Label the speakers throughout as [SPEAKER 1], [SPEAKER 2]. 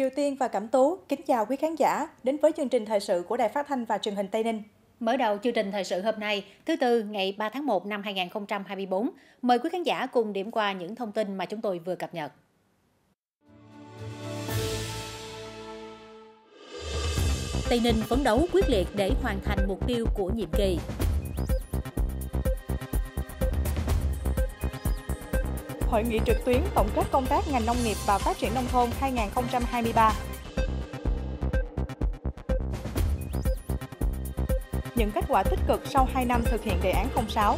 [SPEAKER 1] Kiều Tiên và Cẩm Tú kính chào quý khán giả đến với chương trình thời sự của Đài Phát thanh và Truyền hình Tây Ninh.
[SPEAKER 2] Mở đầu chương trình thời sự hôm nay, thứ Tư, ngày 3 tháng 1 năm 2024, mời quý khán giả cùng điểm qua những thông tin mà chúng tôi vừa cập nhật. Tây Ninh phấn đấu quyết liệt để hoàn thành mục tiêu của nhiệm kỳ.
[SPEAKER 1] Hội nghị trực tuyến tổng kết công tác ngành nông nghiệp và phát triển nông thôn 2023. Những kết quả tích cực sau 2 năm thực hiện đề án 06.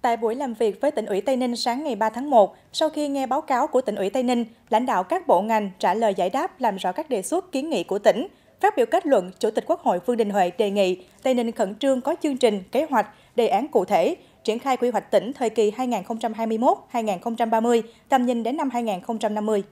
[SPEAKER 1] Tại buổi làm việc với tỉnh ủy Tây Ninh sáng ngày 3 tháng 1, sau khi nghe báo cáo của tỉnh ủy Tây Ninh, lãnh đạo các bộ ngành trả lời giải đáp làm rõ các đề xuất kiến nghị của tỉnh. Phát biểu kết luận, Chủ tịch Quốc hội Vương Đình Huệ đề nghị Tây Ninh khẩn trương có chương trình, kế hoạch, đề án cụ thể, triển khai quy hoạch tỉnh thời kỳ 2021-2030, tầm nhìn đến năm 2050.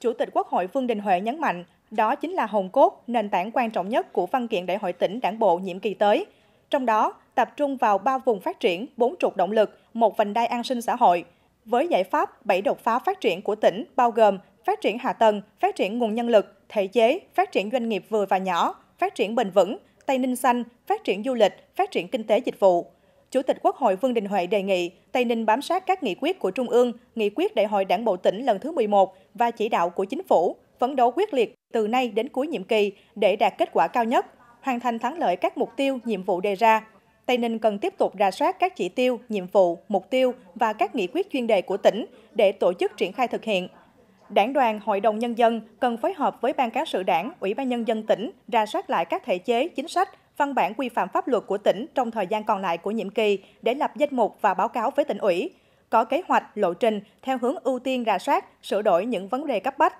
[SPEAKER 1] Chủ tịch Quốc hội Vương Đình Huệ nhấn mạnh, đó chính là hồn cốt, nền tảng quan trọng nhất của văn kiện đại hội tỉnh đảng bộ nhiệm kỳ tới. Trong đó, tập trung vào ba vùng phát triển, bốn trục động lực, một vành đai an sinh xã hội. Với giải pháp bảy đột phá phát triển của tỉnh bao gồm phát triển hạ tầng, phát triển nguồn nhân lực, thể chế, phát triển doanh nghiệp vừa và nhỏ, phát triển bền vững, Tây Ninh xanh, phát triển du lịch, phát triển kinh tế dịch vụ. Chủ tịch Quốc hội Vương Đình Huệ đề nghị Tây Ninh bám sát các nghị quyết của Trung ương, nghị quyết Đại hội Đảng bộ tỉnh lần thứ 11 và chỉ đạo của chính phủ, phấn đấu quyết liệt từ nay đến cuối nhiệm kỳ để đạt kết quả cao nhất, hoàn thành thắng lợi các mục tiêu, nhiệm vụ đề ra. Tây Ninh cần tiếp tục rà soát các chỉ tiêu, nhiệm vụ, mục tiêu và các nghị quyết chuyên đề của tỉnh để tổ chức triển khai thực hiện. Đảng đoàn, Hội đồng Nhân dân cần phối hợp với Ban cán sự đảng, Ủy ban Nhân dân tỉnh ra soát lại các thể chế, chính sách, văn bản quy phạm pháp luật của tỉnh trong thời gian còn lại của nhiệm kỳ để lập danh mục và báo cáo với tỉnh ủy. Có kế hoạch, lộ trình theo hướng ưu tiên ra soát, sửa đổi những vấn đề cấp bách.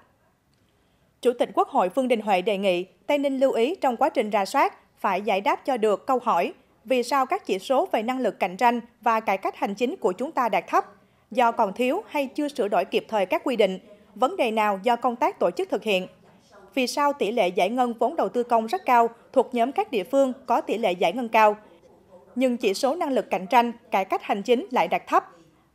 [SPEAKER 1] Chủ tịch Quốc hội Vương Đình Huệ đề nghị Tây Ninh lưu ý trong quá trình ra soát phải giải đáp cho được câu hỏi vì sao các chỉ số về năng lực cạnh tranh và cải cách hành chính của chúng ta đạt thấp, do còn thiếu hay chưa sửa đổi kịp thời các quy định, vấn đề nào do công tác tổ chức thực hiện. Vì sao tỷ lệ giải ngân vốn đầu tư công rất cao thuộc nhóm các địa phương có tỷ lệ giải ngân cao, nhưng chỉ số năng lực cạnh tranh, cải cách hành chính lại đạt thấp.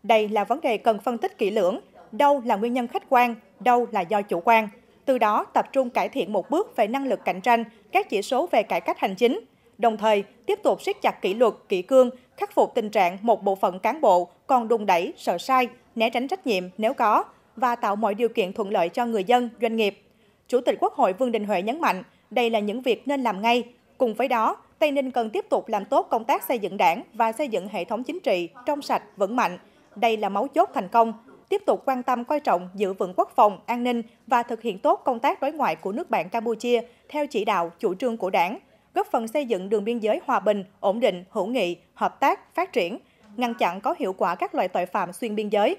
[SPEAKER 1] Đây là vấn đề cần phân tích kỹ lưỡng, đâu là nguyên nhân khách quan, đâu là do chủ quan. Từ đó tập trung cải thiện một bước về năng lực cạnh tranh, các chỉ số về cải cách hành chính, đồng thời tiếp tục siết chặt kỷ luật, kỷ cương, khắc phục tình trạng một bộ phận cán bộ còn đùng đẩy, sợ sai, né tránh trách nhiệm nếu có và tạo mọi điều kiện thuận lợi cho người dân, doanh nghiệp. Chủ tịch Quốc hội Vương Đình Huệ nhấn mạnh, đây là những việc nên làm ngay. Cùng với đó, Tây Ninh cần tiếp tục làm tốt công tác xây dựng đảng và xây dựng hệ thống chính trị trong sạch, vững mạnh. Đây là mấu chốt thành công. Tiếp tục quan tâm coi trọng giữ vững quốc phòng, an ninh và thực hiện tốt công tác đối ngoại của nước bạn Campuchia theo chỉ đạo, chủ trương của đảng, góp phần xây dựng đường biên giới hòa bình, ổn định, hữu nghị, hợp tác, phát triển, ngăn chặn có hiệu quả các loại tội phạm xuyên biên giới.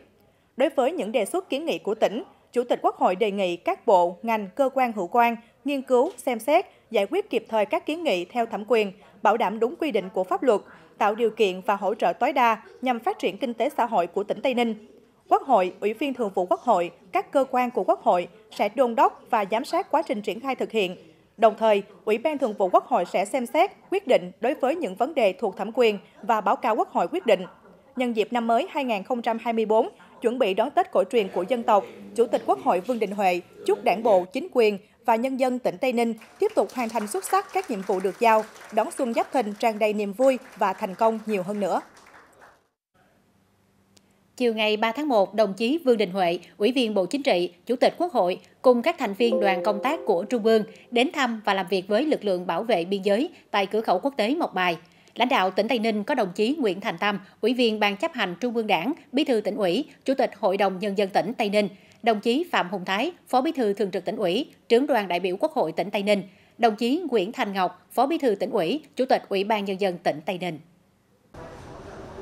[SPEAKER 1] Đối với những đề xuất kiến nghị của tỉnh, Chủ tịch Quốc hội đề nghị các bộ, ngành, cơ quan hữu quan nghiên cứu, xem xét, giải quyết kịp thời các kiến nghị theo thẩm quyền, bảo đảm đúng quy định của pháp luật, tạo điều kiện và hỗ trợ tối đa nhằm phát triển kinh tế xã hội của tỉnh Tây Ninh. Quốc hội, Ủy viên Thường vụ Quốc hội, các cơ quan của Quốc hội sẽ đôn đốc và giám sát quá trình triển khai thực hiện. Đồng thời, Ủy ban Thường vụ Quốc hội sẽ xem xét, quyết định đối với những vấn đề thuộc thẩm quyền và báo cáo Quốc hội quyết định. Nhân dịp năm mới 2024, chuẩn bị đón Tết cổ truyền của dân tộc, Chủ tịch Quốc hội Vương Đình Huệ chúc Đảng bộ, chính quyền và nhân dân tỉnh Tây Ninh tiếp tục hoàn thành xuất sắc các nhiệm vụ được giao, đón xuân Giáp Thìn tràn đầy niềm vui và thành công nhiều hơn nữa.
[SPEAKER 2] Chiều ngày 3 tháng 1, đồng chí Vương Đình Huệ, Ủy viên Bộ Chính trị, Chủ tịch Quốc hội cùng các thành viên đoàn công tác của Trung ương đến thăm và làm việc với lực lượng bảo vệ biên giới tại cửa khẩu quốc tế Mộc Bài. Lãnh đạo tỉnh Tây Ninh có đồng chí Nguyễn Thành Tâm, Ủy viên Ban chấp hành Trung ương Đảng, Bí thư tỉnh ủy, Chủ tịch Hội đồng Nhân dân tỉnh Tây Ninh, đồng chí Phạm Hùng Thái, Phó Bí thư Thường trực tỉnh ủy, trưởng đoàn đại biểu Quốc hội tỉnh Tây Ninh, đồng chí Nguyễn Thành Ngọc, Phó Bí thư tỉnh ủy, Chủ tịch Ủy ban Nhân dân tỉnh Tây Ninh.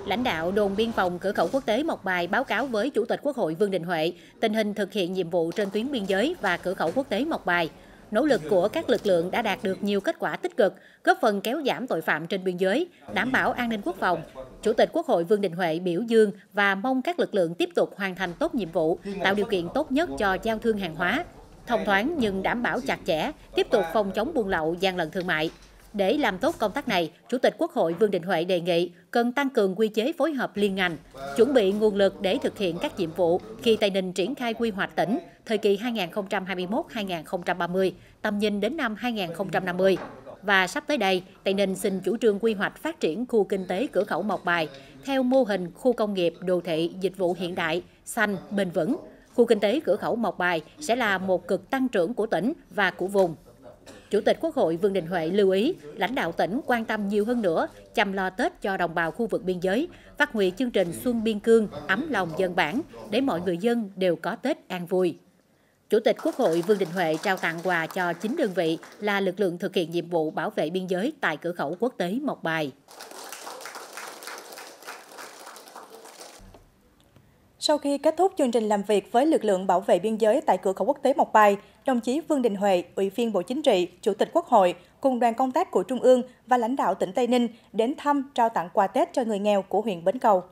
[SPEAKER 2] Lãnh đạo đồn biên phòng cửa khẩu quốc tế Mộc Bài báo cáo với Chủ tịch Quốc hội Vương Đình Huệ tình hình thực hiện nhiệm vụ trên tuyến biên giới và cửa khẩu quốc tế Mộc Bài – nỗ lực của các lực lượng đã đạt được nhiều kết quả tích cực, góp phần kéo giảm tội phạm trên biên giới, đảm bảo an ninh quốc phòng. Chủ tịch Quốc hội Vương Đình Huệ biểu dương và mong các lực lượng tiếp tục hoàn thành tốt nhiệm vụ, tạo điều kiện tốt nhất cho giao thương hàng hóa, thông thoáng nhưng đảm bảo chặt chẽ, tiếp tục phòng chống buôn lậu, gian lận thương mại. Để làm tốt công tác này, Chủ tịch Quốc hội Vương Đình Huệ đề nghị cần tăng cường quy chế phối hợp liên ngành, chuẩn bị nguồn lực để thực hiện các nhiệm vụ khi Tây Ninh triển khai quy hoạch tỉnh thời kỳ 2021-2030, tầm nhìn đến năm 2050. Và sắp tới đây, Tây Ninh xin chủ trương quy hoạch phát triển khu kinh tế cửa khẩu Mộc Bài theo mô hình khu công nghiệp, đô thị, dịch vụ hiện đại, xanh, bền vững. Khu kinh tế cửa khẩu Mộc Bài sẽ là một cực tăng trưởng của tỉnh và của vùng. Chủ tịch Quốc hội Vương Đình Huệ lưu ý, lãnh đạo tỉnh quan tâm nhiều hơn nữa, chăm lo Tết cho đồng bào khu vực biên giới, phát huy chương trình Xuân Biên Cương, ấm lòng dân bản, để mọi người dân đều có Tết an vui. Chủ tịch Quốc hội Vương Đình Huệ trao tặng quà cho 9 đơn vị là lực lượng thực hiện nhiệm vụ bảo vệ biên giới tại cửa khẩu quốc tế Mộc Bài.
[SPEAKER 1] Sau khi kết thúc chương trình làm việc với lực lượng bảo vệ biên giới tại cửa khẩu quốc tế Mộc Bài, đồng chí Vương Đình Huệ, Ủy viên Bộ Chính trị, Chủ tịch Quốc hội cùng đoàn công tác của Trung ương và lãnh đạo tỉnh Tây Ninh đến thăm trao tặng quà Tết cho người nghèo của huyện Bến Cầu.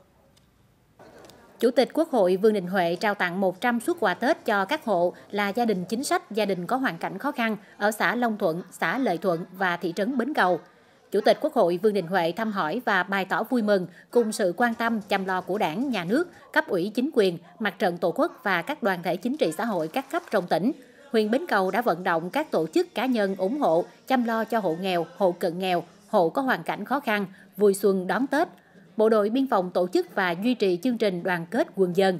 [SPEAKER 2] Chủ tịch Quốc hội Vương Đình Huệ trao tặng 100 suất quà Tết cho các hộ là gia đình chính sách, gia đình có hoàn cảnh khó khăn ở xã Long Thuận, xã Lợi Thuận và thị trấn Bến Cầu. Chủ tịch Quốc hội Vương Đình Huệ thăm hỏi và bày tỏ vui mừng cùng sự quan tâm chăm lo của đảng, nhà nước, cấp ủy chính quyền, mặt trận tổ quốc và các đoàn thể chính trị xã hội các cấp trong tỉnh. Huyện Bến Cầu đã vận động các tổ chức cá nhân ủng hộ, chăm lo cho hộ nghèo, hộ cận nghèo, hộ có hoàn cảnh khó khăn, vui xuân đón Tết. Bộ đội biên phòng tổ chức và duy trì chương trình đoàn kết quân dân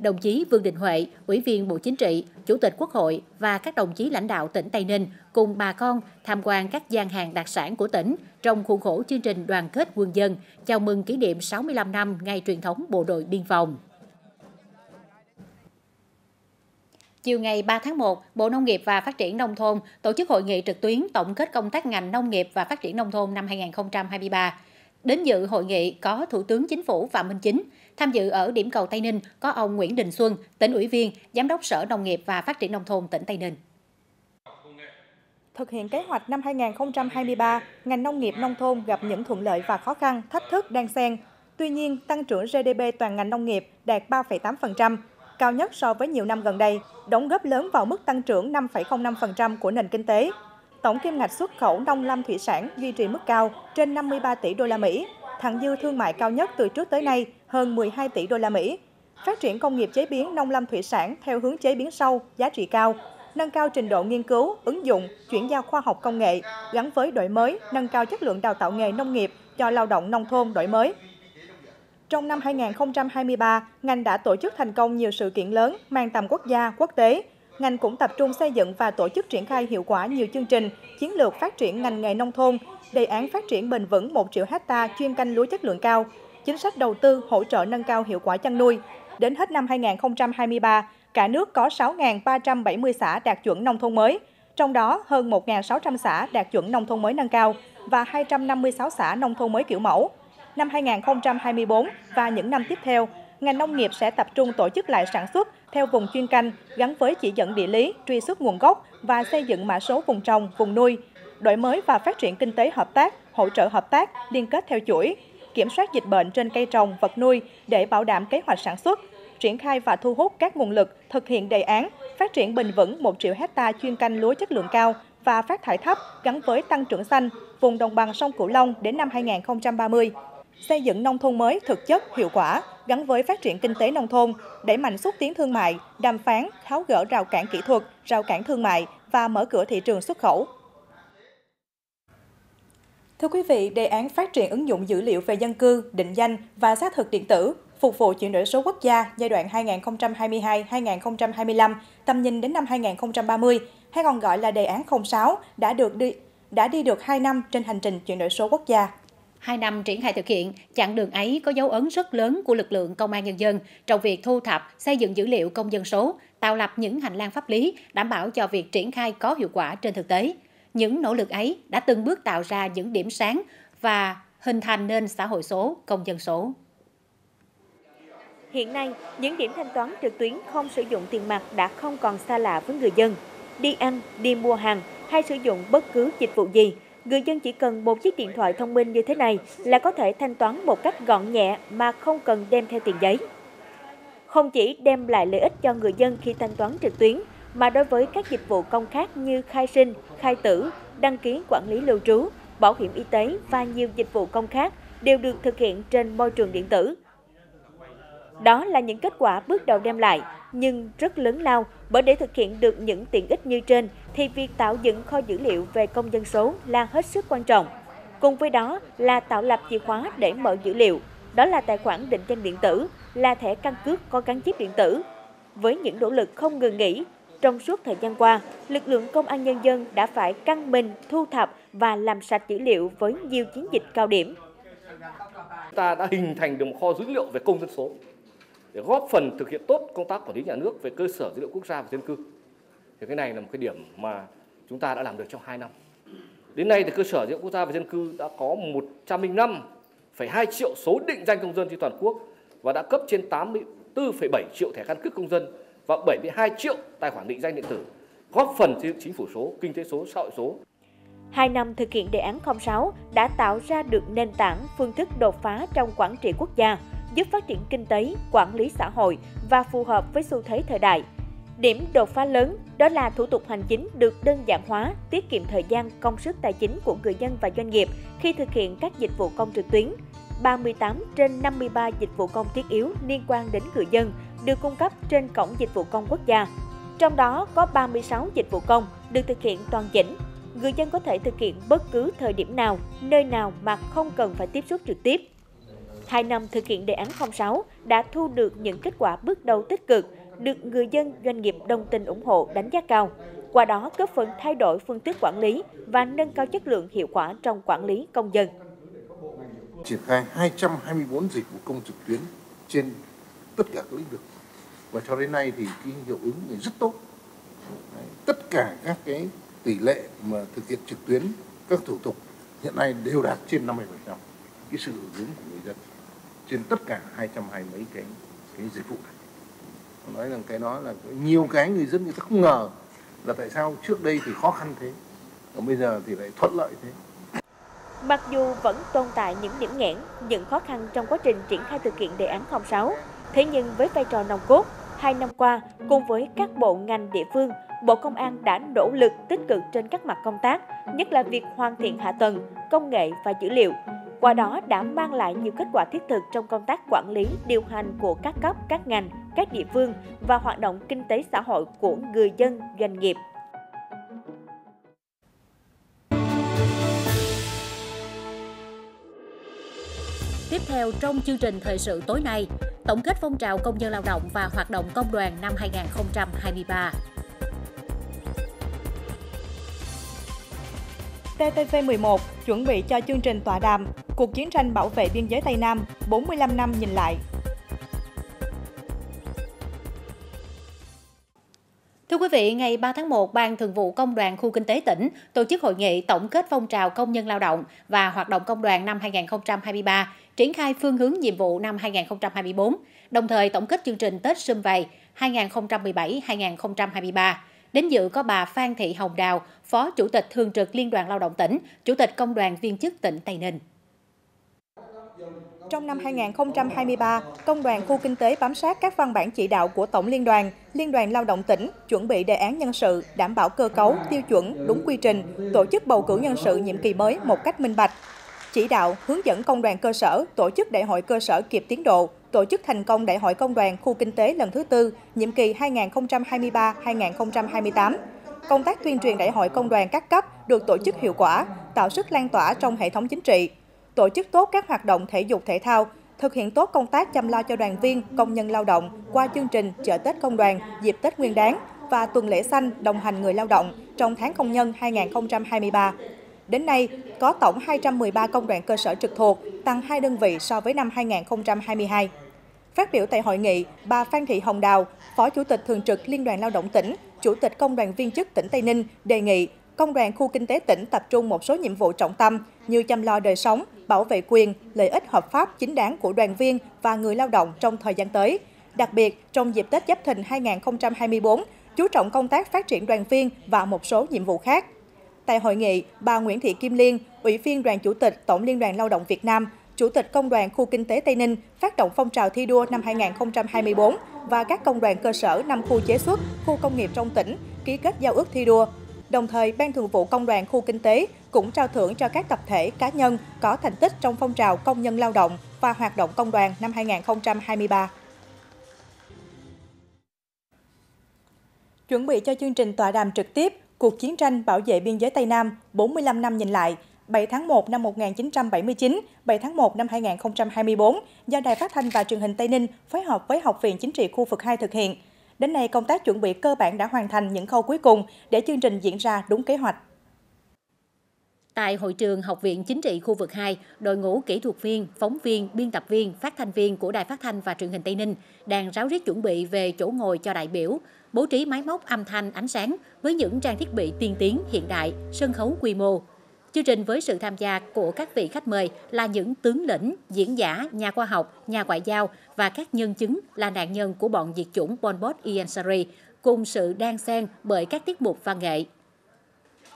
[SPEAKER 2] đồng chí Vương Đình Huệ, Ủy viên Bộ Chính trị, Chủ tịch Quốc hội và các đồng chí lãnh đạo tỉnh Tây Ninh cùng bà con tham quan các gian hàng đặc sản của tỉnh trong khuôn khổ chương trình đoàn kết quân dân chào mừng kỷ niệm 65 năm ngày truyền thống Bộ đội Biên phòng. Chiều ngày 3 tháng 1, Bộ Nông nghiệp và Phát triển Nông thôn tổ chức hội nghị trực tuyến tổng kết công tác ngành nông nghiệp và phát triển nông thôn năm 2023. Đến dự hội nghị có Thủ tướng Chính phủ Phạm Minh Chính, tham dự ở điểm cầu Tây Ninh có ông Nguyễn Đình Xuân, tỉnh ủy viên, Giám đốc Sở Nông nghiệp và Phát triển Nông thôn tỉnh Tây Ninh.
[SPEAKER 1] Thực hiện kế hoạch năm 2023, ngành nông nghiệp nông thôn gặp những thuận lợi và khó khăn, thách thức đang xen. Tuy nhiên, tăng trưởng GDP toàn ngành nông nghiệp đạt 3,8%, cao nhất so với nhiều năm gần đây, đóng góp lớn vào mức tăng trưởng 5,05% của nền kinh tế. Tổng kim ngạch xuất khẩu nông lâm thủy sản duy trì mức cao trên 53 tỷ đô la Mỹ, thặng dư thương mại cao nhất từ trước tới nay, hơn 12 tỷ đô la Mỹ. Phát triển công nghiệp chế biến nông lâm thủy sản theo hướng chế biến sâu, giá trị cao, nâng cao trình độ nghiên cứu, ứng dụng, chuyển giao khoa học công nghệ gắn với đổi mới, nâng cao chất lượng đào tạo nghề nông nghiệp cho lao động nông thôn đổi mới. Trong năm 2023, ngành đã tổ chức thành công nhiều sự kiện lớn mang tầm quốc gia, quốc tế, ngành cũng tập trung xây dựng và tổ chức triển khai hiệu quả nhiều chương trình, chiến lược phát triển ngành nghề nông thôn, đề án phát triển bền vững 1 triệu hecta chuyên canh lúa chất lượng cao, chính sách đầu tư hỗ trợ nâng cao hiệu quả chăn nuôi. Đến hết năm 2023, cả nước có 6.370 xã đạt chuẩn nông thôn mới, trong đó hơn 1.600 xã đạt chuẩn nông thôn mới nâng cao và 256 xã nông thôn mới kiểu mẫu. Năm 2024 và những năm tiếp theo, ngành nông nghiệp sẽ tập trung tổ chức lại sản xuất theo vùng chuyên canh gắn với chỉ dẫn địa lý, truy xuất nguồn gốc và xây dựng mã số vùng trồng, vùng nuôi, đổi mới và phát triển kinh tế hợp tác, hỗ trợ hợp tác, liên kết theo chuỗi, kiểm soát dịch bệnh trên cây trồng, vật nuôi để bảo đảm kế hoạch sản xuất, triển khai và thu hút các nguồn lực thực hiện đề án phát triển bền vững 1 triệu hecta chuyên canh lúa chất lượng cao và phát thải thấp gắn với tăng trưởng xanh vùng đồng bằng sông Cửu Long đến năm 2030 xây dựng nông thôn mới thực chất, hiệu quả, gắn với phát triển kinh tế nông thôn, đẩy mạnh xúc tiến thương mại, đàm phán, tháo gỡ rào cản kỹ thuật, rào cản thương mại và mở cửa thị trường xuất khẩu. Thưa quý vị, đề án phát triển ứng dụng dữ liệu về dân cư, định danh và xác thực điện tử phục vụ chuyển đổi số quốc gia giai đoạn 2022-2025, tầm nhìn đến năm 2030, hay còn gọi là đề án 06 đã được đi đã đi được 2 năm trên hành trình chuyển đổi số quốc gia.
[SPEAKER 2] Hai năm triển khai thực hiện, chặng đường ấy có dấu ấn rất lớn của lực lượng công an nhân dân trong việc thu thập, xây dựng dữ liệu công dân số, tạo lập những hành lang pháp lý đảm bảo cho việc triển khai có hiệu quả trên thực tế. Những nỗ lực ấy đã từng bước tạo ra những điểm sáng và hình thành nên xã hội số, công dân số.
[SPEAKER 3] Hiện nay, những điểm thanh toán trực tuyến không sử dụng tiền mặt đã không còn xa lạ với người dân. Đi ăn, đi mua hàng hay sử dụng bất cứ dịch vụ gì, người dân chỉ cần một chiếc điện thoại thông minh như thế này là có thể thanh toán một cách gọn nhẹ mà không cần đem theo tiền giấy. Không chỉ đem lại lợi ích cho người dân khi thanh toán trực tuyến, mà đối với các dịch vụ công khác như khai sinh, khai tử, đăng ký quản lý lưu trú, bảo hiểm y tế và nhiều dịch vụ công khác đều được thực hiện trên môi trường điện tử. Đó là những kết quả bước đầu đem lại, nhưng rất lớn lao bởi để thực hiện được những tiện ích như trên thì việc tạo dựng kho dữ liệu về công dân số là hết sức quan trọng. Cùng với đó là tạo lập chìa khóa để mở dữ liệu, đó là tài khoản định danh điện tử, là thẻ căn cước có gắn chip điện tử. Với những nỗ lực không ngừng nghỉ, trong suốt thời gian qua, lực lượng công an nhân dân đã phải căng mình thu thập và làm sạch dữ liệu với nhiều chiến dịch cao điểm.
[SPEAKER 4] Ta đã hình thành được một kho dữ liệu về công dân số để góp phần thực hiện tốt công tác quản lý nhà nước về cơ sở dữ liệu quốc gia và dân cư. Thì cái này là một cái điểm mà chúng ta đã làm được trong 2 năm. Đến nay thì cơ sở dữ liệu quốc gia về dân cư đã có 105,2 triệu số định danh công dân trên toàn quốc và đã cấp trên 84,7 triệu thẻ căn cước công dân và 72 triệu tài khoản định danh điện tử, góp phần xây dựng chính phủ số, kinh tế số, xã hội số.
[SPEAKER 3] Hai năm thực hiện đề án 06 đã tạo ra được nền tảng phương thức đột phá trong quản trị quốc gia, giúp phát triển kinh tế, quản lý xã hội và phù hợp với xu thế thời đại. Điểm đột phá lớn đó là thủ tục hành chính được đơn giản hóa, tiết kiệm thời gian, công sức tài chính của người dân và doanh nghiệp khi thực hiện các dịch vụ công trực tuyến. 38 trên 53 dịch vụ công thiết yếu liên quan đến người dân được cung cấp trên cổng dịch vụ công quốc gia. Trong đó có 36 dịch vụ công được thực hiện toàn chỉnh. Người dân có thể thực hiện bất cứ thời điểm nào, nơi nào mà không cần phải tiếp xúc trực tiếp. Hai năm thực hiện đề án 06 đã thu được những kết quả bước đầu tích cực, được người dân, doanh nghiệp đồng tình ủng hộ đánh giá cao. Qua đó góp phần thay đổi phương thức quản lý và nâng cao chất lượng hiệu quả trong quản lý công dân.
[SPEAKER 5] Triển khai 224 dịch vụ công trực tuyến trên tất cả các lĩnh vực và cho đến nay thì cái hiệu ứng này rất tốt Đấy, tất cả các cái tỷ lệ mà thực hiện trực tuyến các thủ tục hiện nay đều đạt trên 50% cái sự hưởng ứng của người dân trên tất cả 220 mấy cái cái dịch vụ này nói rằng cái đó là nhiều cái người dân người ta không ngờ là tại sao trước đây thì khó khăn thế còn bây giờ thì lại thuận lợi thế
[SPEAKER 3] Mặc dù vẫn tồn tại những điểm nghẽn, những khó khăn trong quá trình triển khai thực hiện đề án 06, thế nhưng với vai trò nòng cốt, hai năm qua, cùng với các bộ ngành địa phương, Bộ Công an đã nỗ lực tích cực trên các mặt công tác, nhất là việc hoàn thiện hạ tầng, công nghệ và dữ liệu. Qua đó đã mang lại nhiều kết quả thiết thực trong công tác quản lý, điều hành của các cấp, các ngành, các địa phương và hoạt động kinh tế xã hội của người dân, doanh nghiệp.
[SPEAKER 2] Tiếp theo trong chương trình thời sự tối nay, tổng kết phong trào công nhân lao động và hoạt động công đoàn năm 2023.
[SPEAKER 1] TTV11 chuẩn bị cho chương trình tọa đàm Cuộc chiến tranh bảo vệ biên giới Tây Nam 45 năm nhìn lại.
[SPEAKER 2] Thưa quý vị, ngày 3 tháng 1, Ban Thường vụ Công đoàn Khu Kinh tế tỉnh tổ chức hội nghị tổng kết phong trào công nhân lao động và hoạt động công đoàn năm 2023, triển khai phương hướng nhiệm vụ năm 2024, đồng thời tổng kết chương trình Tết Sum Vầy 2017-2023. Đến dự có bà Phan Thị Hồng Đào, Phó Chủ tịch Thường trực Liên đoàn Lao động tỉnh, Chủ tịch Công đoàn viên chức tỉnh Tây Ninh.
[SPEAKER 1] Trong năm 2023, Công đoàn khu kinh tế bám sát các văn bản chỉ đạo của Tổng Liên đoàn, Liên đoàn Lao động tỉnh chuẩn bị đề án nhân sự, đảm bảo cơ cấu, tiêu chuẩn, đúng quy trình, tổ chức bầu cử nhân sự nhiệm kỳ mới một cách minh bạch. Chỉ đạo, hướng dẫn công đoàn cơ sở tổ chức đại hội cơ sở kịp tiến độ, tổ chức thành công đại hội công đoàn khu kinh tế lần thứ tư, nhiệm kỳ 2023-2028. Công tác tuyên truyền đại hội công đoàn các cấp được tổ chức hiệu quả, tạo sức lan tỏa trong hệ thống chính trị, tổ chức tốt các hoạt động thể dục thể thao, thực hiện tốt công tác chăm lo cho đoàn viên, công nhân lao động qua chương trình chợ Tết công đoàn dịp Tết Nguyên đán và tuần lễ xanh đồng hành người lao động trong tháng công nhân 2023. Đến nay, có tổng 213 công đoàn cơ sở trực thuộc, tăng 2 đơn vị so với năm 2022. Phát biểu tại hội nghị, bà Phan Thị Hồng Đào, Phó Chủ tịch Thường trực Liên đoàn Lao động tỉnh, Chủ tịch Công đoàn viên chức tỉnh Tây Ninh đề nghị Công đoàn khu kinh tế tỉnh tập trung một số nhiệm vụ trọng tâm như chăm lo đời sống, bảo vệ quyền, lợi ích hợp pháp chính đáng của đoàn viên và người lao động trong thời gian tới. Đặc biệt, trong dịp Tết Giáp Thìn 2024, chú trọng công tác phát triển đoàn viên và một số nhiệm vụ khác. Tại hội nghị, bà Nguyễn Thị Kim Liên, Ủy viên Đoàn Chủ tịch Tổng Liên đoàn Lao động Việt Nam, Chủ tịch Công đoàn Khu Kinh tế Tây Ninh phát động phong trào thi đua năm 2024 và các công đoàn cơ sở năm khu chế xuất, khu công nghiệp trong tỉnh ký kết giao ước thi đua. Đồng thời, Ban Thường vụ Công đoàn Khu Kinh tế cũng trao thưởng cho các tập thể, cá nhân có thành tích trong phong trào công nhân lao động và hoạt động công đoàn năm 2023. Chuẩn bị cho chương trình tọa đàm trực tiếp Cuộc chiến tranh bảo vệ biên giới Tây Nam 45 năm nhìn lại 7 tháng 1 năm 1979, 7 tháng 1 năm 2024 do Đài Phát thanh và Truyền hình Tây Ninh phối hợp với Học viện Chính trị khu vực 2 thực hiện. Đến nay, công tác chuẩn bị cơ bản đã hoàn thành những khâu cuối cùng để chương trình diễn ra đúng kế hoạch.
[SPEAKER 2] Tại hội trường Học viện Chính trị khu vực 2, đội ngũ kỹ thuật viên, phóng viên, biên tập viên, phát thanh viên của Đài Phát thanh và Truyền hình Tây Ninh đang ráo riết chuẩn bị về chỗ ngồi cho đại biểu, bố trí máy móc âm thanh, ánh sáng với những trang thiết bị tiên tiến, hiện đại, sân khấu quy mô. Chương trình với sự tham gia của các vị khách mời là những tướng lĩnh, diễn giả, nhà khoa học, nhà ngoại giao và các nhân chứng là nạn nhân của bọn diệt chủng Pol Pot Ian Sari, cùng sự đan xen bởi các tiết mục văn nghệ.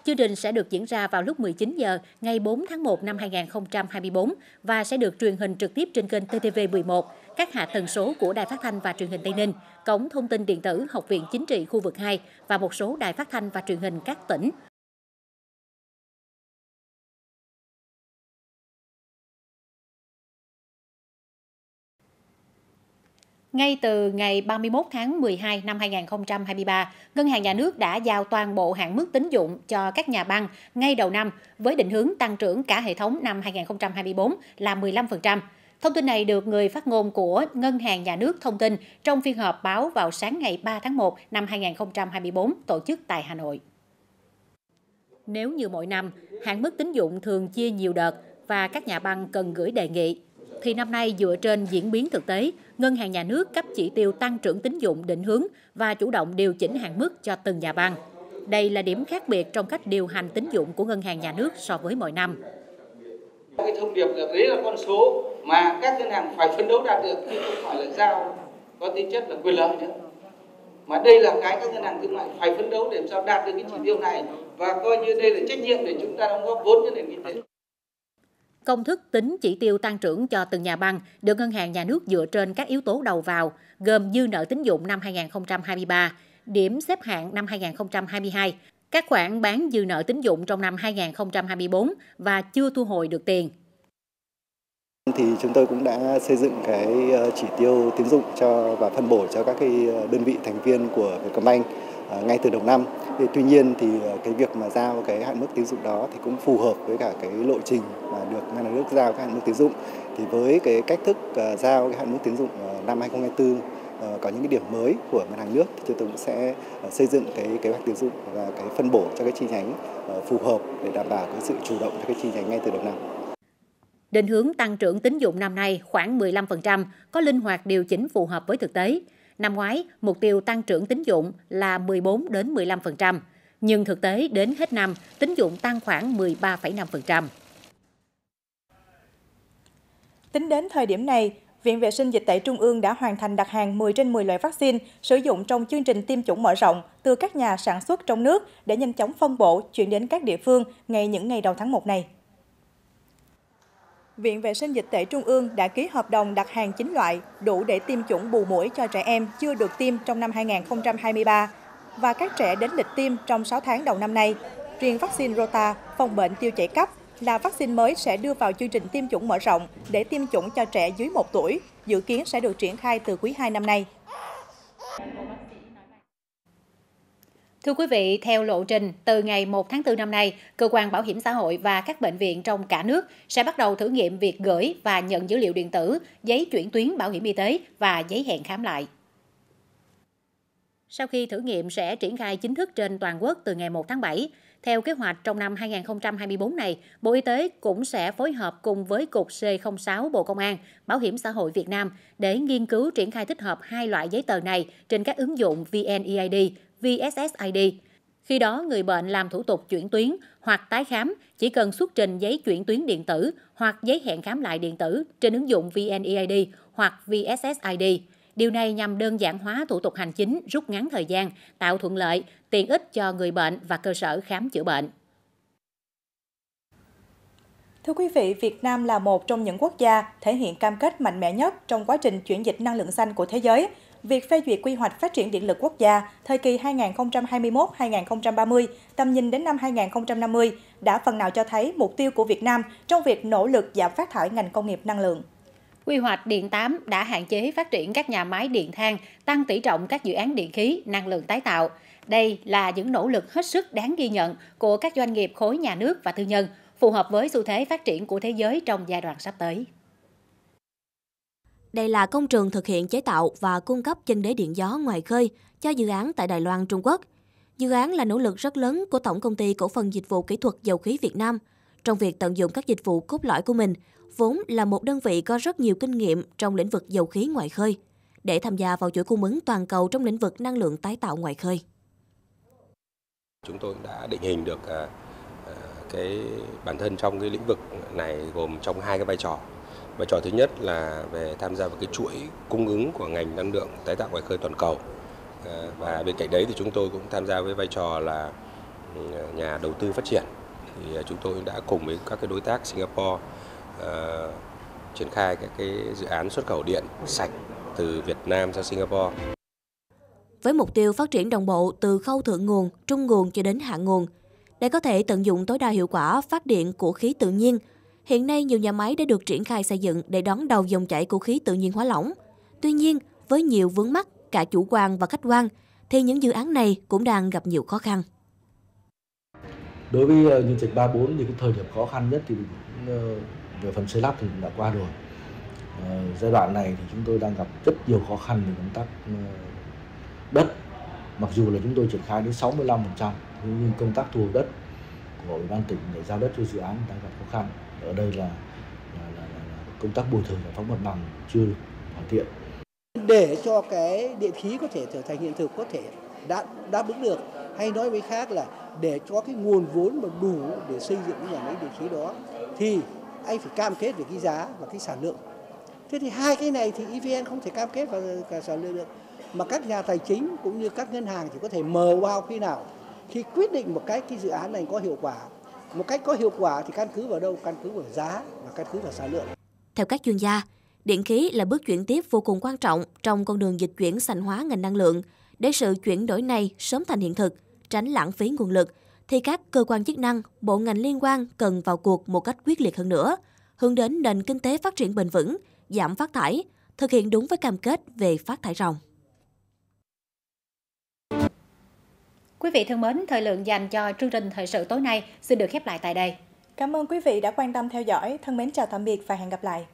[SPEAKER 2] Chương trình sẽ được diễn ra vào lúc 19 giờ ngày 4 tháng 1 năm 2024 và sẽ được truyền hình trực tiếp trên kênh TTV11, các hạ tần số của Đài Phát thanh và Truyền hình Tây Ninh, cổng thông tin điện tử Học viện Chính trị khu vực 2 và một số đài phát thanh và truyền hình các tỉnh, Ngay từ ngày 31 tháng 12 năm 2023, Ngân hàng Nhà nước đã giao toàn bộ hạn mức tín dụng cho các nhà băng ngay đầu năm với định hướng tăng trưởng cả hệ thống năm 2024 là 15%. Thông tin này được người phát ngôn của Ngân hàng Nhà nước thông tin trong phiên họp báo vào sáng ngày 3 tháng 1 năm 2024 tổ chức tại Hà Nội. Nếu như mỗi năm, hạn mức tín dụng thường chia nhiều đợt và các nhà băng cần gửi đề nghị thì năm nay dựa trên diễn biến thực tế, Ngân hàng Nhà nước cấp chỉ tiêu tăng trưởng tín dụng định hướng và chủ động điều chỉnh hạn mức cho từng nhà băng. Đây là điểm khác biệt trong cách điều hành tín dụng của Ngân hàng Nhà nước so với mọi năm.
[SPEAKER 6] Cái thông điệp đấy là con số mà các ngân hàng phải phấn đấu đạt được chứ không phải là giao có tính chất là quyền lợi nữa. Mà đây là cái các ngân hàng thương mại phải phấn đấu để làm sao đạt được cái chỉ tiêu này và coi như đây là trách nhiệm để chúng ta đóng góp vốn cho nền kinh tế.
[SPEAKER 2] Công thức tính chỉ tiêu tăng trưởng cho từng nhà băng được Ngân hàng Nhà nước dựa trên các yếu tố đầu vào, gồm dư nợ tín dụng năm 2023, điểm xếp hạng năm 2022, các khoản bán dư nợ tín dụng trong năm 2024 và chưa thu hồi được tiền.
[SPEAKER 7] Thì chúng tôi cũng đã xây dựng cái ờ, chỉ tiêu tín dụng cho và phân bổ cho các cái ờ, đơn vị thành viên của Vietcombank À, ngay từ đầu năm. Thì tuy nhiên thì à, cái việc mà giao cái hạn mức tín dụng đó thì cũng phù hợp với cả cái lộ trình mà được ngân hàng nước giao cái hạn mức tín dụng. Thì với cái cách thức à, giao cái hạn mức tín dụng năm 2024 có những cái điểm mới của ngân hàng nước thì chúng tôi cũng sẽ xây dựng cái kế hoạch tín dụng và cái phân bổ cho cái chi nhánh phù hợp để đảm bảo cái sự chủ động cho cái chi nhánh ngay từ đầu năm.
[SPEAKER 2] Định hướng tăng trưởng tín dụng năm nay khoảng 15%, có linh hoạt điều chỉnh phù hợp với thực tế. Năm ngoái, mục tiêu tăng trưởng tín dụng là 14 đến 15%, nhưng thực tế đến hết năm, tín dụng tăng khoảng 13,5%.
[SPEAKER 1] Tính đến thời điểm này, Viện Vệ sinh Dịch tễ Trung ương đã hoàn thành đặt hàng 10 trên 10 loại vaccine sử dụng trong chương trình tiêm chủng mở rộng từ các nhà sản xuất trong nước để nhanh chóng phân bổ chuyển đến các địa phương ngay những ngày đầu tháng 1 này. Viện Vệ sinh Dịch tễ Trung ương đã ký hợp đồng đặt hàng 9 loại đủ để tiêm chủng bù mũi cho trẻ em chưa được tiêm trong năm 2023 và các trẻ đến lịch tiêm trong 6 tháng đầu năm nay. Riêng vaccine Rota, phòng bệnh tiêu chảy cấp, là vaccine mới sẽ đưa vào chương trình tiêm chủng mở rộng để tiêm chủng cho trẻ dưới 1 tuổi, dự kiến sẽ được triển khai từ quý 2 năm nay.
[SPEAKER 2] Thưa quý vị, theo lộ trình, từ ngày 1 tháng 4 năm nay, Cơ quan Bảo hiểm xã hội và các bệnh viện trong cả nước sẽ bắt đầu thử nghiệm việc gửi và nhận dữ liệu điện tử, giấy chuyển tuyến bảo hiểm y tế và giấy hẹn khám lại. Sau khi thử nghiệm sẽ triển khai chính thức trên toàn quốc từ ngày 1 tháng 7, theo kế hoạch trong năm 2024 này, Bộ Y tế cũng sẽ phối hợp cùng với Cục C06 Bộ Công an, Bảo hiểm xã hội Việt Nam để nghiên cứu triển khai tích hợp hai loại giấy tờ này trên các ứng dụng VNEID VSSID. Khi đó, người bệnh làm thủ tục chuyển tuyến hoặc tái khám chỉ cần xuất trình giấy chuyển tuyến điện tử hoặc giấy hẹn khám lại điện tử trên ứng dụng VNEID hoặc VSSID. Điều này nhằm đơn giản hóa thủ tục hành chính, rút ngắn thời gian, tạo thuận lợi, tiện ích cho người bệnh và cơ sở khám chữa bệnh.
[SPEAKER 1] Thưa quý vị, Việt Nam là một trong những quốc gia thể hiện cam kết mạnh mẽ nhất trong quá trình chuyển dịch năng lượng xanh của thế giới – việc phê duyệt quy hoạch phát triển điện lực quốc gia thời kỳ 2021-2030, tầm nhìn đến năm 2050 đã phần nào cho thấy mục tiêu của Việt Nam trong việc nỗ lực giảm phát thải ngành công nghiệp năng lượng.
[SPEAKER 2] Quy hoạch Điện 8 đã hạn chế phát triển các nhà máy điện than, tăng tỷ trọng các dự án điện khí, năng lượng tái tạo. Đây là những nỗ lực hết sức đáng ghi nhận của các doanh nghiệp khối nhà nước và tư nhân, phù hợp với xu thế phát triển của thế giới trong giai đoạn sắp tới.
[SPEAKER 8] Đây là công trường thực hiện chế tạo và cung cấp chân đế điện gió ngoài khơi cho dự án tại Đài Loan, Trung Quốc. Dự án là nỗ lực rất lớn của Tổng công ty Cổ phần Dịch vụ Kỹ thuật Dầu khí Việt Nam trong việc tận dụng các dịch vụ cốt lõi của mình, vốn là một đơn vị có rất nhiều kinh nghiệm trong lĩnh vực dầu khí ngoài khơi, để tham gia vào chuỗi cung ứng toàn cầu trong lĩnh vực năng lượng tái tạo ngoài khơi.
[SPEAKER 9] Chúng tôi đã định hình được à, à, cái bản thân trong cái lĩnh vực này gồm trong hai cái vai trò vai trò thứ nhất là về tham gia vào cái chuỗi cung ứng của ngành năng lượng tái tạo ngoài khơi toàn cầu ờ, và bên cạnh đấy thì chúng tôi cũng tham gia với vai trò là ừ, nhà đầu tư phát triển thì ờ, chúng tôi đã cùng với các cái đối tác Singapore uh, triển khai các cái dự án xuất khẩu điện sạch từ Việt Nam sang Singapore.
[SPEAKER 8] Với mục tiêu phát triển đồng bộ từ khâu thượng nguồn, trung nguồn cho đến hạ nguồn, để có thể tận dụng tối đa hiệu quả phát điện của khí tự nhiên – Hiện nay, nhiều nhà máy đã được triển khai xây dựng để đón đầu dòng chảy của khí tự nhiên hóa lỏng. Tuy nhiên, với nhiều vướng mắc cả chủ quan và khách quan, thì những dự án này cũng đang gặp nhiều khó khăn.
[SPEAKER 10] Đối với ờ, nhân trạch 34 thì cái thời điểm khó khăn nhất thì ờ, về phần xây lắp thì đã qua rồi. Ờ, giai đoạn này thì chúng tôi đang gặp rất nhiều khó khăn về công tác ờ, đất. Mặc dù là chúng tôi triển khai đến 65%, nhưng công tác thu hồi đất của ủy ban tỉnh để giao đất cho dự án đang gặp khó khăn. Ở đây là, là, là, là công tác bồi thường giải phóng mặt bằng chưa hoàn thiện.
[SPEAKER 11] Để cho cái điện khí có thể trở thành hiện thực có thể đã đáp ứng được hay nói với khác là để cho cái nguồn vốn mà đủ để xây dựng cái nhà máy điện khí đó thì anh phải cam kết về cái giá và cái sản lượng. Thế thì hai cái này thì evn không thể cam kết vào cả sản lượng được mà các nhà tài chính cũng như các ngân hàng chỉ có thể mờ vào khi nào khi quyết định một cái cái dự án này có hiệu quả một cách có hiệu quả thì căn cứ vào đâu? Căn cứ vào giá và căn cứ vào sản lượng.
[SPEAKER 8] Theo các chuyên gia, điện khí là bước chuyển tiếp vô cùng quan trọng trong con đường dịch chuyển xanh hóa ngành năng lượng. Để sự chuyển đổi này sớm thành hiện thực, tránh lãng phí nguồn lực, thì các cơ quan chức năng, bộ ngành liên quan cần vào cuộc một cách quyết liệt hơn nữa, hướng đến nền kinh tế phát triển bền vững, giảm phát thải, thực hiện đúng với cam kết về phát thải ròng.
[SPEAKER 2] Quý vị thân mến, thời lượng dành cho chương trình thời sự tối nay xin được khép lại tại đây.
[SPEAKER 1] Cảm ơn quý vị đã quan tâm theo dõi. Thân mến chào tạm biệt và hẹn gặp lại.